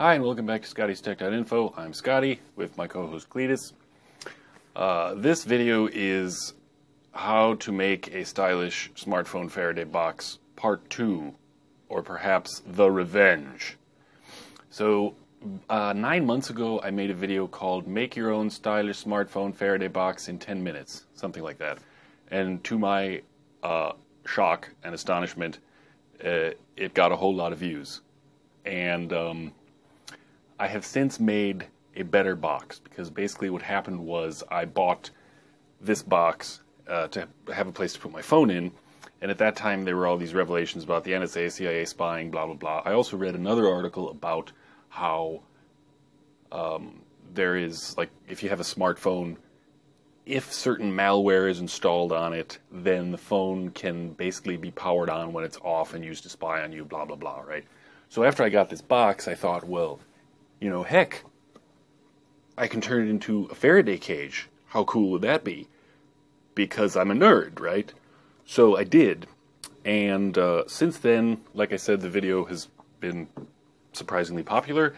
Hi, and welcome back to Scotties Tech.info. I'm Scotty with my co-host Cletus. Uh, this video is how to make a stylish smartphone Faraday box part 2, or perhaps The Revenge. So, uh, nine months ago, I made a video called Make Your Own Stylish Smartphone Faraday Box in 10 Minutes, something like that. And to my uh, shock and astonishment, uh, it got a whole lot of views. And um, I have since made a better box because basically what happened was I bought this box uh, to have a place to put my phone in. And at that time, there were all these revelations about the NSA, CIA spying, blah, blah, blah. I also read another article about how um, there is, like, if you have a smartphone, if certain malware is installed on it, then the phone can basically be powered on when it's off and used to spy on you, blah, blah, blah, right? So after I got this box, I thought, well, you know, heck, I can turn it into a Faraday cage. How cool would that be? Because I'm a nerd, right? So I did. And uh, since then, like I said, the video has been surprisingly popular.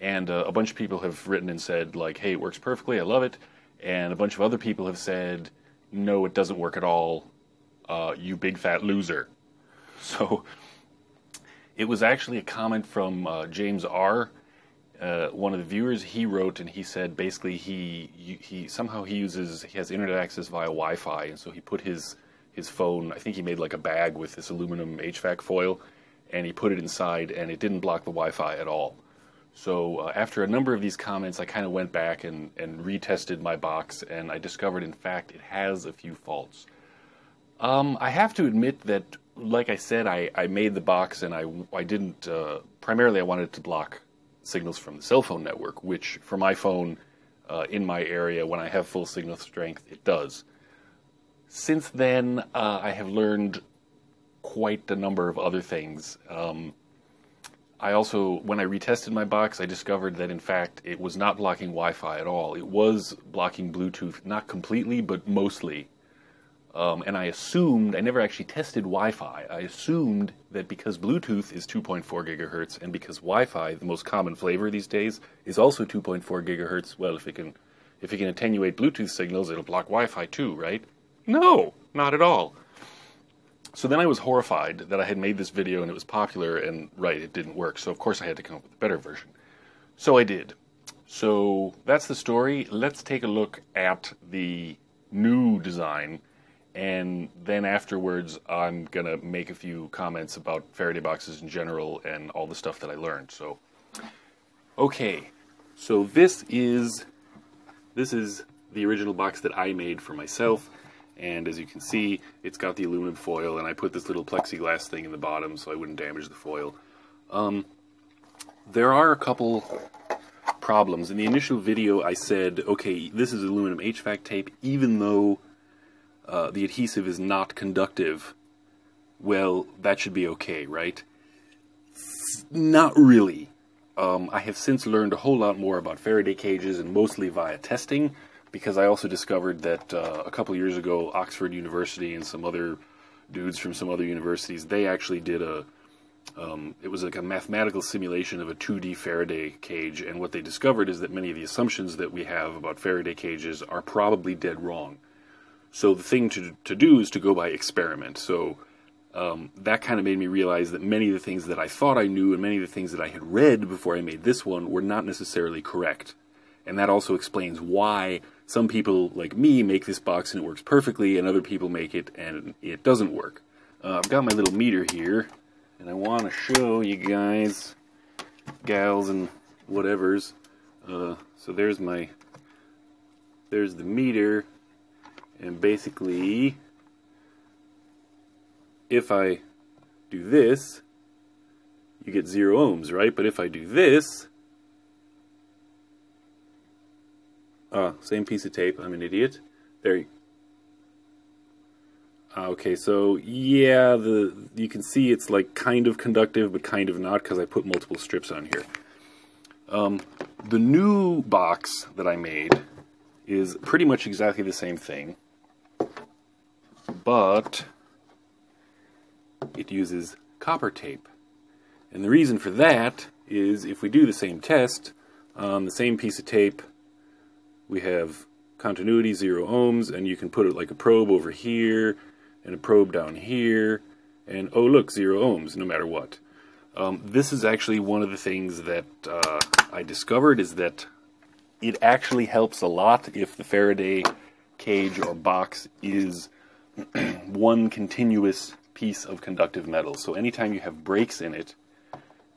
And uh, a bunch of people have written and said, like, hey, it works perfectly, I love it. And a bunch of other people have said, no, it doesn't work at all, uh, you big fat loser. So it was actually a comment from uh, James R uh, one of the viewers he wrote and he said basically he he somehow he uses he has internet access via Wi-Fi and so he put his his phone I think he made like a bag with this aluminum HVAC foil and he put it inside and it didn't block the Wi-Fi at all. So uh, after a number of these comments, I kind of went back and, and retested my box, and I discovered, in fact, it has a few faults. Um, I have to admit that, like I said, I, I made the box and I, I didn't, uh, primarily I wanted to block signals from the cell phone network, which for my phone uh, in my area, when I have full signal strength, it does. Since then, uh, I have learned quite a number of other things. Um, I also, when I retested my box, I discovered that in fact it was not blocking Wi Fi at all. It was blocking Bluetooth, not completely, but mostly. Um, and I assumed, I never actually tested Wi-Fi. I assumed that because Bluetooth is 2.4 gigahertz and because Wi-Fi, the most common flavor these days, is also 2.4 gigahertz, well, if it can, if it can attenuate Bluetooth signals, it'll block Wi-Fi too, right? No, not at all. So then I was horrified that I had made this video and it was popular and right, it didn't work. So of course I had to come up with a better version. So I did. So that's the story. Let's take a look at the new design and then afterwards I'm gonna make a few comments about Faraday boxes in general and all the stuff that I learned. So, okay, so this is this is the original box that I made for myself, and as you can see, it's got the aluminum foil, and I put this little plexiglass thing in the bottom so I wouldn't damage the foil. Um, there are a couple problems. In the initial video, I said, okay, this is aluminum HVAC tape, even though uh, the adhesive is not conductive, well, that should be okay, right? Not really. Um, I have since learned a whole lot more about Faraday cages and mostly via testing because I also discovered that uh, a couple years ago Oxford University and some other dudes from some other universities, they actually did a, um, it was like a mathematical simulation of a 2D Faraday cage and what they discovered is that many of the assumptions that we have about Faraday cages are probably dead wrong. So the thing to, to do is to go by experiment. So um, that kind of made me realize that many of the things that I thought I knew and many of the things that I had read before I made this one were not necessarily correct. And that also explains why some people like me make this box and it works perfectly and other people make it and it doesn't work. Uh, I've got my little meter here and I want to show you guys, gals and whatevers. Uh, so there's my, there's the meter and basically, if I do this, you get zero ohms, right? But if I do this, ah, same piece of tape, I'm an idiot. There you ah, Okay, so yeah, the you can see it's like kind of conductive, but kind of not, because I put multiple strips on here. Um, the new box that I made is pretty much exactly the same thing but it uses copper tape. And the reason for that is if we do the same test on the same piece of tape, we have continuity, zero ohms, and you can put it like a probe over here, and a probe down here, and oh look, zero ohms, no matter what. Um, this is actually one of the things that uh, I discovered is that it actually helps a lot if the Faraday cage or box is one continuous piece of conductive metal. So anytime you have breaks in it,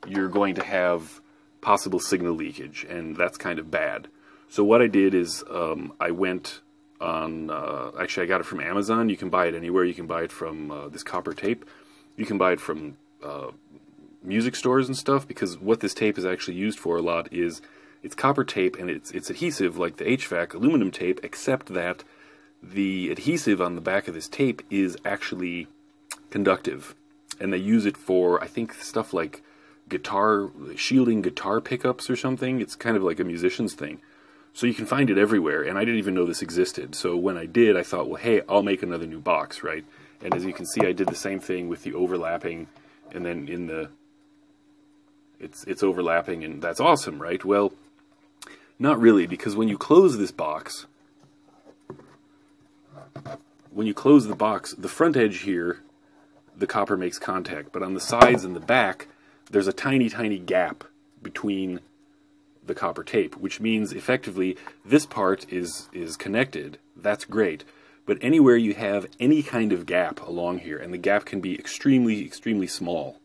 you're going to have possible signal leakage, and that's kind of bad. So what I did is um, I went on, uh, actually I got it from Amazon. You can buy it anywhere. You can buy it from uh, this copper tape. You can buy it from uh, music stores and stuff because what this tape is actually used for a lot is it's copper tape and it's, it's adhesive like the HVAC aluminum tape except that the adhesive on the back of this tape is actually conductive and they use it for I think stuff like guitar shielding guitar pickups or something it's kind of like a musician's thing so you can find it everywhere, and I didn't even know this existed. So when I did, I thought, well, hey, I'll make another new box, right? And as you can see, I did the same thing with the overlapping, and then in the, it's, it's overlapping, and that's awesome, right? Well, not really, because when you close this box, when you close the box, the front edge here, the copper makes contact, but on the sides and the back, there's a tiny, tiny gap between the copper tape, which means effectively this part is, is connected. That's great. But anywhere you have any kind of gap along here, and the gap can be extremely, extremely small,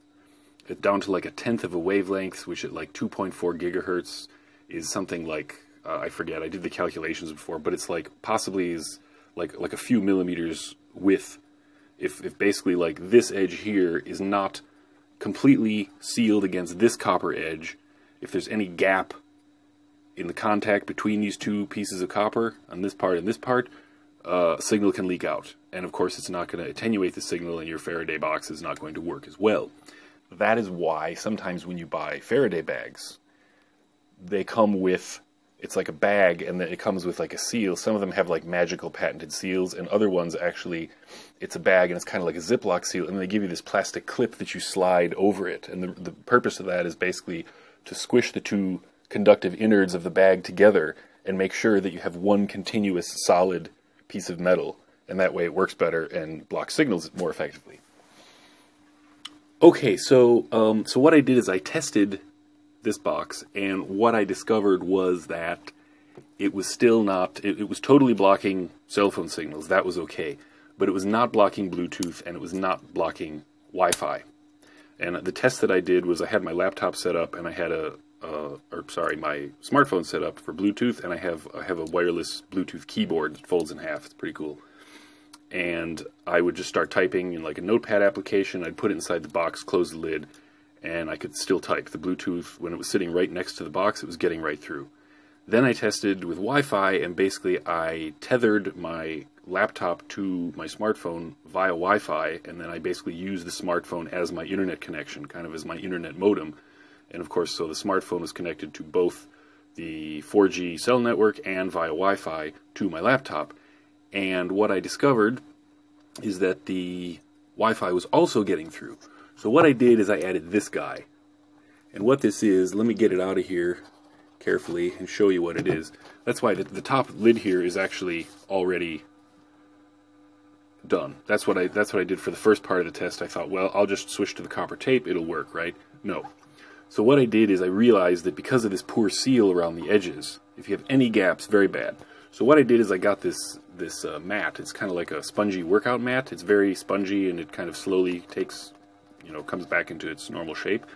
down to like a tenth of a wavelength, which at like 2.4 gigahertz is something like, uh, I forget, I did the calculations before, but it's like possibly is like, like a few millimeters width. If, if basically like this edge here is not completely sealed against this copper edge, if there's any gap in the contact between these two pieces of copper on this part and this part, uh, signal can leak out. And of course, it's not going to attenuate the signal, and your Faraday box is not going to work as well. That is why sometimes when you buy Faraday bags, they come with it's like a bag, and then it comes with like a seal. Some of them have like magical patented seals, and other ones actually, it's a bag and it's kind of like a Ziploc seal, and they give you this plastic clip that you slide over it. And the, the purpose of that is basically to squish the two conductive innards of the bag together and make sure that you have one continuous solid piece of metal and that way it works better and blocks signals more effectively. Okay, so um, so what I did is I tested this box and what I discovered was that it was still not, it, it was totally blocking cell phone signals, that was okay, but it was not blocking Bluetooth and it was not blocking Wi-Fi. And the test that I did was I had my laptop set up and I had a, uh, or sorry, my smartphone set up for Bluetooth, and I have I have a wireless Bluetooth keyboard that folds in half. It's pretty cool. And I would just start typing in like a notepad application. I'd put it inside the box, close the lid, and I could still type. The Bluetooth, when it was sitting right next to the box, it was getting right through. Then I tested with Wi-Fi, and basically I tethered my laptop to my smartphone via Wi-Fi, and then I basically used the smartphone as my internet connection, kind of as my internet modem and of course, so the smartphone is connected to both the 4G cell network and via Wi-Fi to my laptop. And what I discovered is that the Wi-Fi was also getting through. So what I did is I added this guy. And what this is, let me get it out of here carefully and show you what it is. That's why the, the top lid here is actually already done. That's what I that's what I did for the first part of the test. I thought, well, I'll just switch to the copper tape, it'll work, right? No. So what I did is I realized that because of this poor seal around the edges, if you have any gaps, very bad. So what I did is I got this this uh, mat. It's kind of like a spongy workout mat. It's very spongy and it kind of slowly takes, you know, comes back into its normal shape.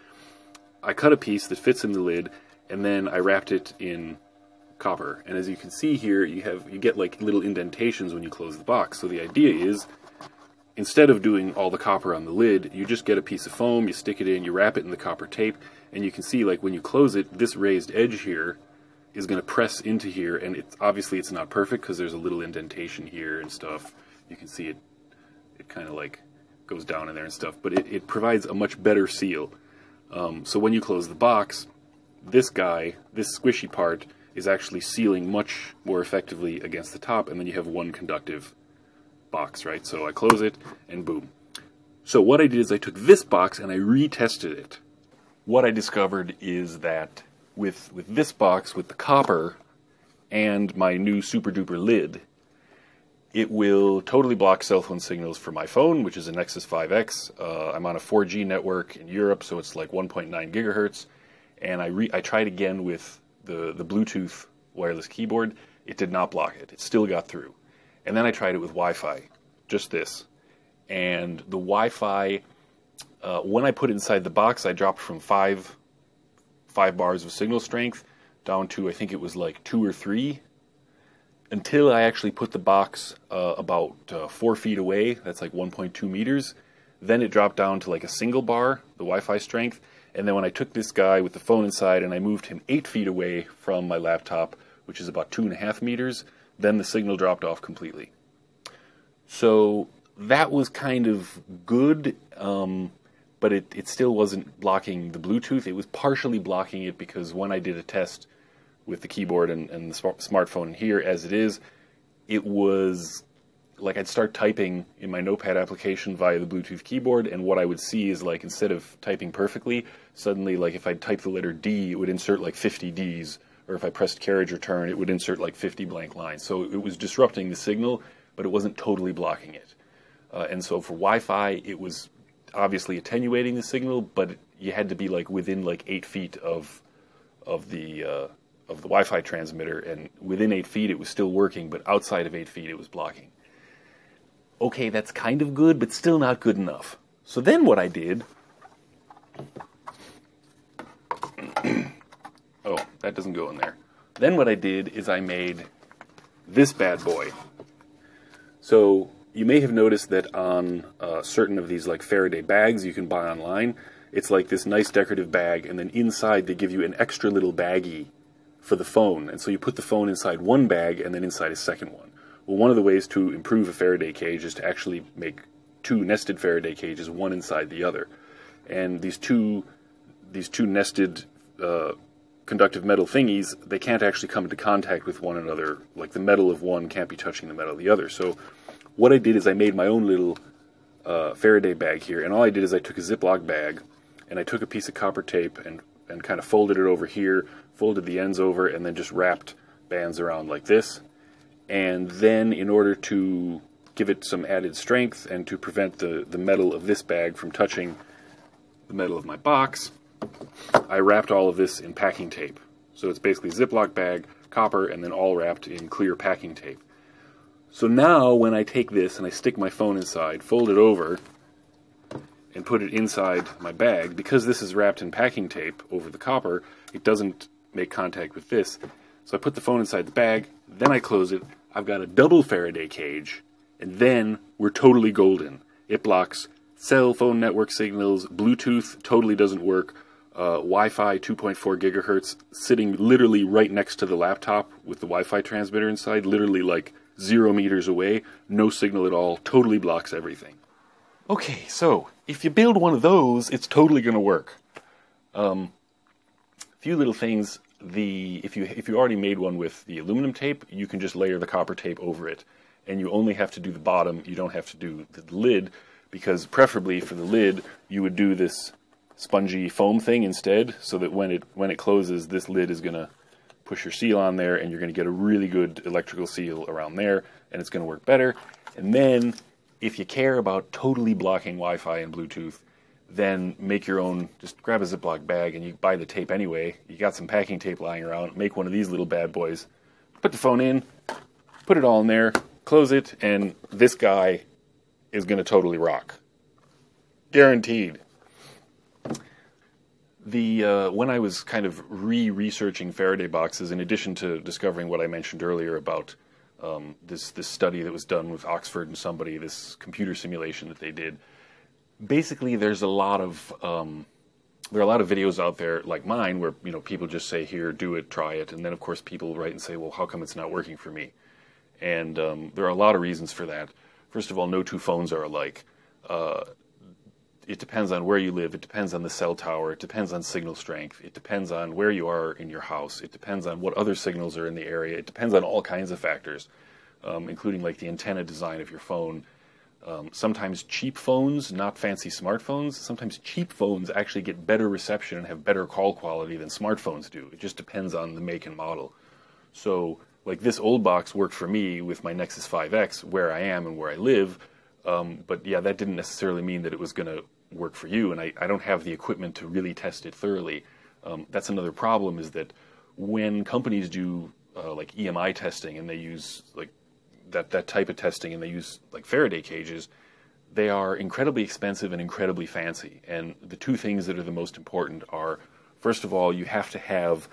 I cut a piece that fits in the lid and then I wrapped it in copper. And as you can see here, you have you get like little indentations when you close the box. So the idea is instead of doing all the copper on the lid, you just get a piece of foam, you stick it in, you wrap it in the copper tape, and you can see like when you close it, this raised edge here is going to press into here, and it's obviously it's not perfect because there's a little indentation here and stuff. You can see it, it kind of like goes down in there and stuff, but it, it provides a much better seal. Um, so when you close the box, this guy, this squishy part, is actually sealing much more effectively against the top, and then you have one conductive box, right? So I close it, and boom. So what I did is I took this box and I retested it what I discovered is that with with this box with the copper and my new super duper lid, it will totally block cell phone signals for my phone, which is a Nexus 5X. Uh, I'm on a 4G network in Europe, so it's like 1.9 gigahertz. And I I tried again with the the Bluetooth wireless keyboard. It did not block it. It still got through. And then I tried it with Wi-Fi, just this. And the Wi-Fi, uh, when I put it inside the box, I dropped from five five bars of signal strength down to I think it was like two or three until I actually put the box uh, about uh, four feet away. That's like 1.2 meters. Then it dropped down to like a single bar, the Wi-Fi strength. And then when I took this guy with the phone inside and I moved him eight feet away from my laptop, which is about two and a half meters, then the signal dropped off completely. So that was kind of good, um, but it, it still wasn't blocking the Bluetooth. It was partially blocking it because when I did a test with the keyboard and, and the smartphone here as it is, it was like I'd start typing in my notepad application via the Bluetooth keyboard, and what I would see is like instead of typing perfectly, suddenly like if I typed the letter D, it would insert like 50 Ds, or if I pressed carriage return, it would insert like 50 blank lines. So it was disrupting the signal, but it wasn't totally blocking it. Uh, and so for Wi-Fi, it was obviously attenuating the signal, but you had to be like within like eight feet of of the uh, of the Wi-Fi transmitter, and within eight feet it was still working, but outside of eight feet it was blocking. Okay, that's kind of good, but still not good enough. So then what I did. oh, that doesn't go in there. Then what I did is I made this bad boy. So you may have noticed that on uh, certain of these like Faraday bags you can buy online, it's like this nice decorative bag, and then inside they give you an extra little baggie for the phone. And so you put the phone inside one bag and then inside a second one. Well, one of the ways to improve a Faraday cage is to actually make two nested Faraday cages, one inside the other. And these two, these two nested uh, conductive metal thingies, they can't actually come into contact with one another. Like the metal of one can't be touching the metal of the other. So what I did is I made my own little uh, Faraday bag here, and all I did is I took a Ziploc bag and I took a piece of copper tape and and kind of folded it over here, folded the ends over, and then just wrapped bands around like this. And then in order to give it some added strength and to prevent the, the metal of this bag from touching the metal of my box, I wrapped all of this in packing tape. So it's basically Ziploc bag, copper, and then all wrapped in clear packing tape. So now when I take this and I stick my phone inside, fold it over, and put it inside my bag, because this is wrapped in packing tape over the copper, it doesn't make contact with this. So I put the phone inside the bag, then I close it. I've got a double Faraday cage, and then we're totally golden. It blocks cell phone network signals, Bluetooth totally doesn't work, uh, Wi-Fi 2.4 gigahertz sitting literally right next to the laptop with the Wi-Fi transmitter inside, literally like zero meters away, no signal at all, totally blocks everything. Okay, so if you build one of those, it's totally going to work. Um, few little things. The if you if you already made one with the aluminum tape, you can just layer the copper tape over it, and you only have to do the bottom. You don't have to do the lid because preferably for the lid, you would do this spongy foam thing instead, so that when it when it closes, this lid is going to push your seal on there, and you're going to get a really good electrical seal around there, and it's going to work better. And then if you care about totally blocking Wi-Fi and Bluetooth, then make your own. Just grab a Ziploc bag and you buy the tape anyway. You got some packing tape lying around. Make one of these little bad boys. Put the phone in, put it all in there, close it, and this guy is going to totally rock. Guaranteed. The uh, when I was kind of re-researching Faraday boxes, in addition to discovering what I mentioned earlier about um, this this study that was done with Oxford and somebody, this computer simulation that they did. Basically, there's a lot of um, there are a lot of videos out there like mine where you know people just say here, do it, try it, and then of course people write and say, well, how come it's not working for me? And um, there are a lot of reasons for that. First of all, no two phones are alike. Uh, it depends on where you live. It depends on the cell tower. It depends on signal strength. It depends on where you are in your house. It depends on what other signals are in the area. It depends on all kinds of factors, um, including like the antenna design of your phone. Um, sometimes cheap phones, not fancy smartphones, sometimes cheap phones actually get better reception and have better call quality than smartphones do. It just depends on the make and model. So, like this old box worked for me with my Nexus 5X where I am and where I live. Um, but yeah, that didn't necessarily mean that it was going to work for you. And I, I don't have the equipment to really test it thoroughly. Um, that's another problem is that when companies do uh, like EMI testing and they use like that that type of testing and they use like Faraday cages, they are incredibly expensive and incredibly fancy. And the two things that are the most important are, first of all, you have to have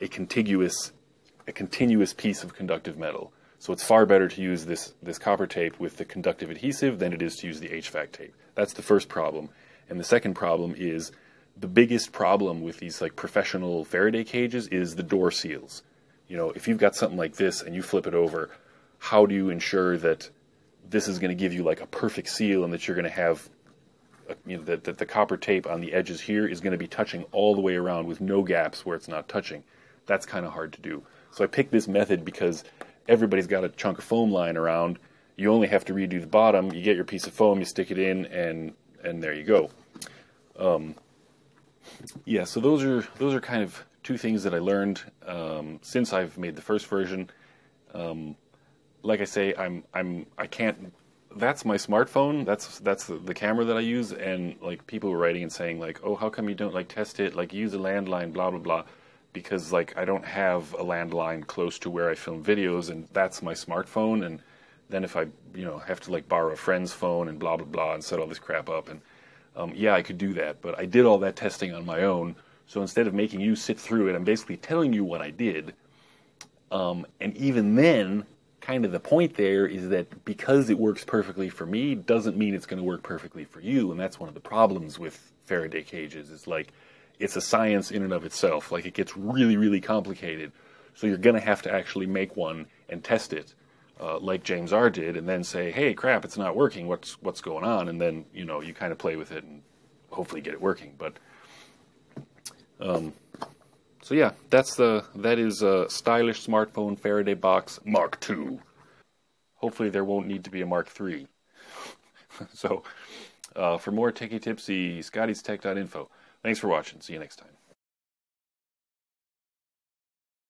a contiguous a continuous piece of conductive metal. So it's far better to use this this copper tape with the conductive adhesive than it is to use the HVAC tape. That's the first problem. And the second problem is the biggest problem with these like professional Faraday cages is the door seals. You know, if you've got something like this and you flip it over, how do you ensure that this is going to give you like a perfect seal and that you're going to have a, uh, you know that, that the copper tape on the edges here is going to be touching all the way around with no gaps where it's not touching. That's kind of hard to do. So I picked this method because everybody's got a chunk of foam lying around. You only have to redo the bottom. You get your piece of foam, you stick it in, and and there you go. Um, yeah, so those are those are kind of two things that I learned um, since I've made the first version. Um, like I say, I'm I'm I can't. That's my smartphone. That's that's the, the, camera that I use. And like people were writing and saying like, oh, how come you don't like test it? Like use a landline, blah blah blah. Because like I don't have a landline close to where I film videos, and that's my smartphone. And then if I you know have to like borrow a friend's phone and blah blah blah and set all this crap up, and um, yeah, I could do that. But I did all that testing on my own. So instead of making you sit through it, I'm basically telling you what I did. Um, and even then, kind of the point there is that because it works perfectly for me doesn't mean it's going to work perfectly for you and that's one of the problems with faraday cages. It's like it's a science in and of itself. Like it gets really really complicated. So you're going to have to actually make one and test it uh, like james r did and then say hey crap it's not working. What's what's going on? And then you know you kind of play with it and hopefully get it working. But um, so yeah, that's the that is a stylish smartphone Faraday box Mark II. Hopefully there won't need to be a Mark III. so uh, for more techie tips, see scottiestech.info. Thanks for watching. See you next time.